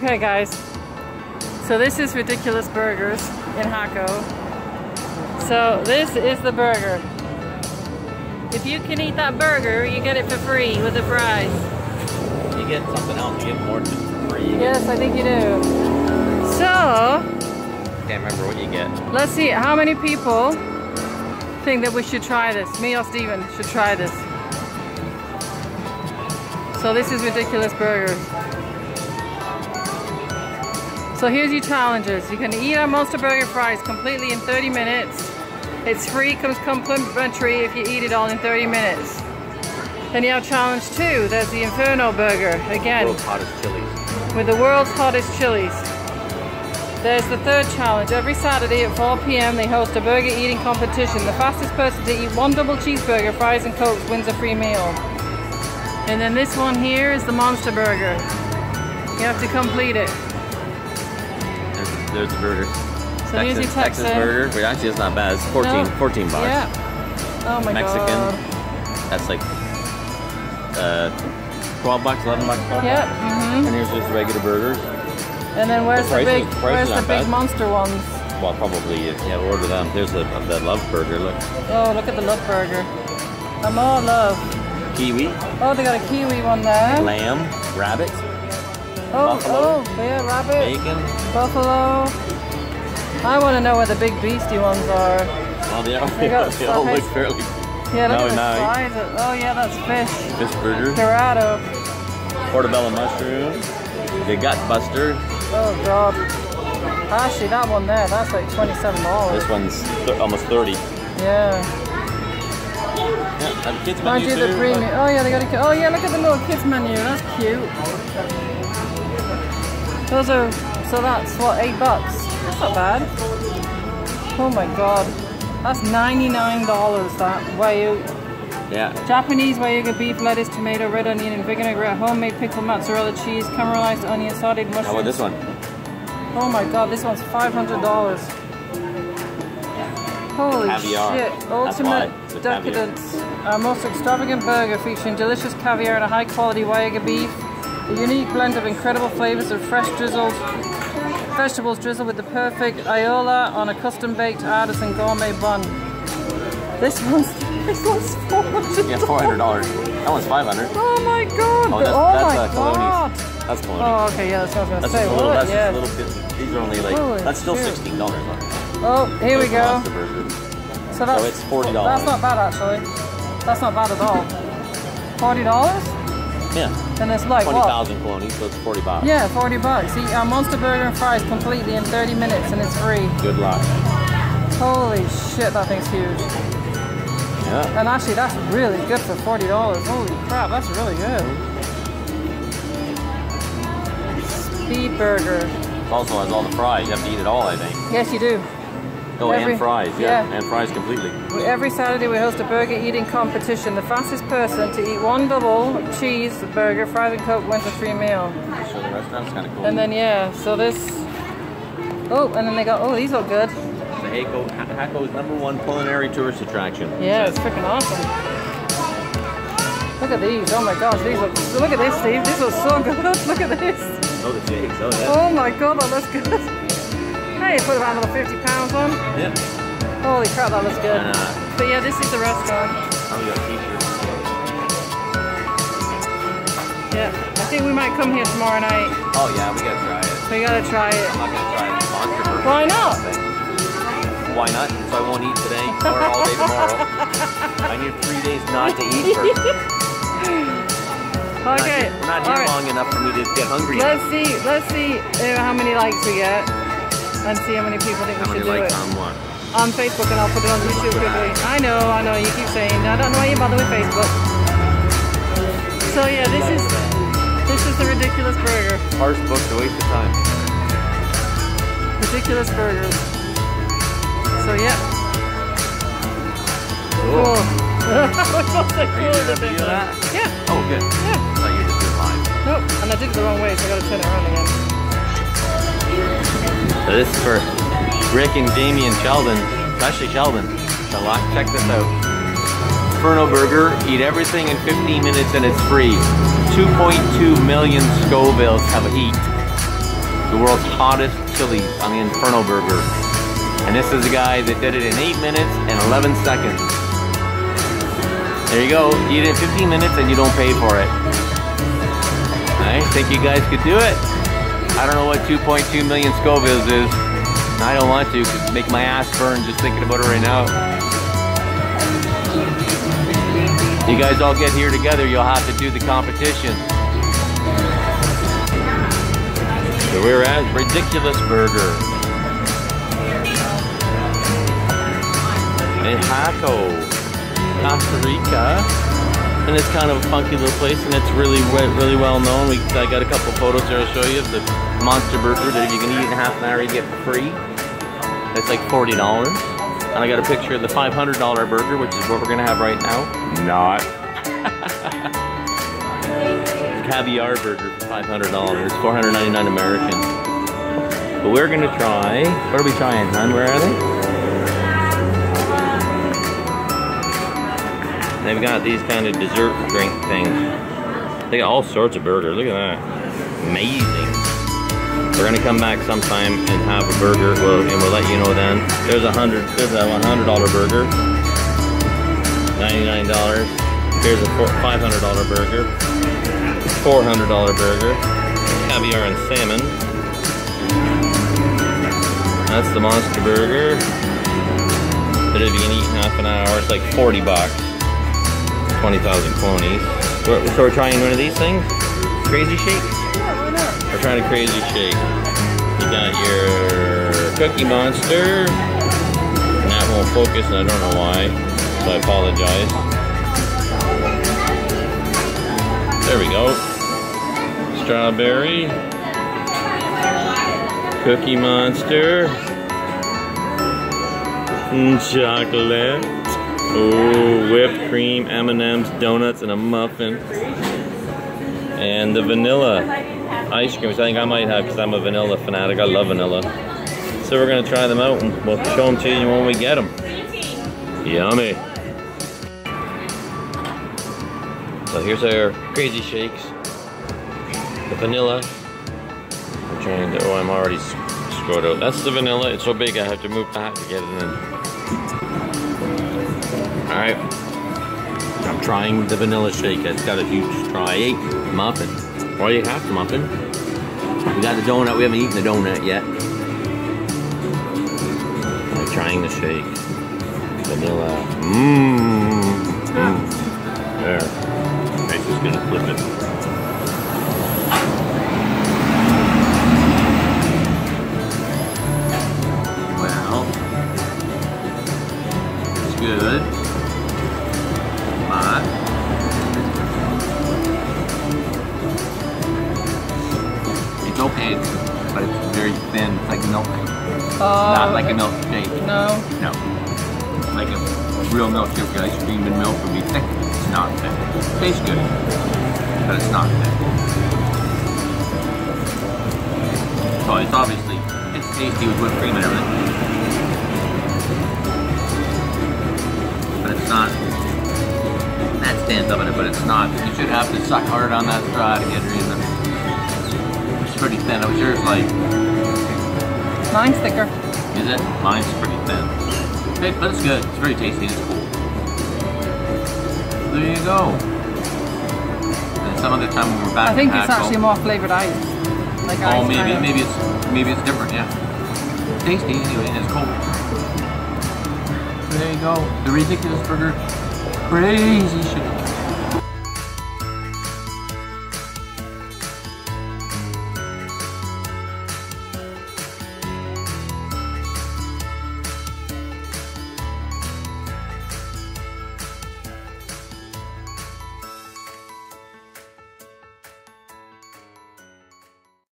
Okay guys, so this is Ridiculous Burgers in Jaco. So this is the burger. If you can eat that burger, you get it for free with the fries. You get something else, you get more just for free. Yes, I think you do. So, can't remember what you get. let's see, how many people think that we should try this? Me or Steven should try this. So this is Ridiculous Burger. So here's your challenges. You can eat our Monster Burger fries completely in 30 minutes. It's free, comes complimentary if you eat it all in 30 minutes. Then you have challenge two. There's the Inferno Burger. Again, World's hottest chilies. with the world's hottest chilies. There's the third challenge. Every Saturday at 4 p.m. they host a burger eating competition. The fastest person to eat one double cheeseburger, fries and coke wins a free meal. And then this one here is the Monster Burger. You have to complete it. There's, the burger. So your Texas, Texas burger, which actually it's not bad. It's 14, No. 14 bucks. Yeah. Oh my Mexican. god. That's like uh, 12 bucks, 11 bucks. 12 Yep. bucks. hmm And here's just regular burgers. And then where's The the, big, where's the big bad. monster ones? Well, probably, yeah, order them. There's the, the love burger, look. Oh, look at the love burger. I'm all love. Kiwi, Oh, they got a kiwi one there. lamb, rabbit, Oh, oh, buffalo, oh, yeah, rabbit. bacon. Buffalo. I want to know where the big beastie ones are. Well, they, all, They got they all look fairly. Yeah, look No, at the no. size. Of, oh yeah, that's fish. This burger, Dorado. portobello mushroom, the gut buster. Oh god. Actually, that one there, that's like twenty-seven dollars. This one's th almost 30. Yeah. Yeah, and kids Mind menu you, the too. premium. Oh yeah, they got a. Oh yeah, look at the little kids menu. That's cute. Those are. So that's what eight bucks. That's not bad. Oh my god. That's ninety-nine dollars. That Wagyu Yeah, Japanese Wagyu beef, lettuce, tomato, red onion, and vinaigrette, homemade pickled mozzarella cheese, caramelized onion, sauteed mushrooms. how about this one? Oh my god, this one's five hundred dollars. Holy Caviar. shit! Ultimate the caviar. decadence. Our most extravagant burger featuring delicious caviar and a high quality Wagyu beef. A unique blend of incredible flavors of fresh drizzled vegetables drizzled with the perfect ayola on a custom baked artisan gourmet bun. This one's this one's four hundred. Yeah, $400. That one's 500 Oh my god! Oh, that's, oh that's my uh, god! Colones. That's Colones. Oh okay, yeah, that's what I was gonna That's say. just little, that's yeah. just a little bit. These are only like, Holy that's still shit. $16. Oh, here we go. Monster burger. So it's $40. That's not bad actually. That's not bad at all. Forty dollars? Yeah, And it's like 20,000 colones, so it's 40 bucks. Yeah, forty bucks. Eat our monster burger and fries completely in 30 minutes and it's free. Good luck. Holy shit, that thing's huge. Yeah. And actually that's really good for forty dollars. Holy crap, that's really good. Speed burger. It also has all the fries. You have to eat it all, I think. Yes you do. Oh, Every- and fries. Yeah. yeah. and fries completely. Every Saturday we host a burger eating competition. The fastest person to eat one double cheese burger, fries and coke wins a free meal. So the restaurant's kind of cool. And then yeah, so this. Oh, and then they got. Oh, these look good. the Jaco, Ha- Jaco's number one culinary tourist attraction. Yeah, it's freaking awesome. Look at these. Oh my gosh, these look. Look at this, Steve. This looks so good. Look at this. Oh, the Jakes. Oh, yeah. Oh my god, oh, that looks good. Hey, put about another 50 pounds on. Yeah. Holy crap, that looks good. Uh, But yeah, this is the restaurant. oh, we got t-shirts. Yeah, I think we might come here tomorrow night. Oh, yeah, we gotta try it. We gotta try it. I'm not gonna try monster burger. Why not? Why not? So I won't eat today or all day tomorrow. I need three days not to eat. We're not Okay. here- We're not here all right. long enough for me to get hungry. Let's see. Let's see uh, how many likes we get, and see how many people think How we should do it on on Facebook, and I'll put it on YouTube quickly. I know, I know. You keep saying I don't know why you bother with Facebook. So yeah, this is this is the ridiculous burger. Facebook's to waste of time. Ridiculous burgers. So yeah. Cool. Cool. I was supposed to say Are you doing a with it, video of but- that? Yeah. Oh, good. Yeah. I thought you just live. Nope. And I did it the wrong way, so I gotta turn it around again. So this is for Rick and Jamie and Sheldon, especially Sheldon. So like, check this out. Inferno Burger, eat everything in 15 minutes and it's free. 2.2 million Scovilles have a eat. the world's hottest chili on the Inferno Burger. And this is a guy that did it in 8 minutes and 11 seconds. There you go. Eat it in 15 minutes and you don't pay for it. I think you guys could do it. I don't know what 2.2 million Scovilles is. I don't want to because make my ass burn just thinking about it right now. You guys all get here together, you'll have to do the competition. So we're at Ridiculous Burger. In Jaco, Costa Rica. And it's kind of a funky little place and it's really really well known. We, I got a couple photos there I'll show you Monster Burger that if you can eat in half an hour you get for free. It's like $40. And I got a picture of the $500 burger, which is what we're gonna have right now. Not. Caviar burger for $500, 499 American. But we're gonna try, what are we trying, hon? Where are they? They've got these kind of dessert drink things. They got all sorts of burgers. Look at that. Amazing. We're gonna come back sometime and have a burger, well, and we'll let you know then. There's a hundred. There's a one hundred dollar burger. Ninety-nine dollars. Here's a five hundred dollar burger. Four hundred dollar burger. Caviar and salmon. That's the monster burger. That if you can eat half an hour, it's like 40 bucks. 20,000 colones. So we're trying one of these things? Crazy shake? We're trying a crazy shake. You got your Cookie Monster. And that won't focus and I don't know why. So I apologize. There we go. Strawberry. Cookie Monster. Chocolate. Ooh, whipped cream, M&M's, donuts, and a muffin. And the vanilla ice cream, which I think I might have because I'm a vanilla fanatic. I love vanilla. So we're gonna try them out and we'll show them to you when we get them. Yummy. So here's our crazy shakes. The vanilla. I'm trying to, oh, I'm already screwed out. That's the vanilla. It's so big I have to move back to get it in. All right. I'm trying the vanilla shake. It's got a huge eight muffin. Well, you have muffin. We got the donut. We haven't eaten the donut yet. I'm trying the shake. Vanilla. Mmm. Mm. There. Okay, just gonna flip it. Uh, Not like a milkshake. No. No. Like a real milkshake with ice cream and milk would be thick. It's not thick. It tastes good, but it's not thick. So it's obviously, it's tasty with whipped cream and everything. But it's not, that stands up in it, but it's not. You should have to suck hard on that straw to get it in there It's pretty thin. I was yours like. Mine's thicker. Is it? Mine's pretty thin. Okay, but it's good. It's very tasty and it's cool. There you go. And some other time when we're back I think in it's actually more flavored ice. Like Oh, ice maybe maybe it's maybe it's different. Yeah. Tasty anyway, and it's cold. There you go. The ridiculous burger. Crazy shit.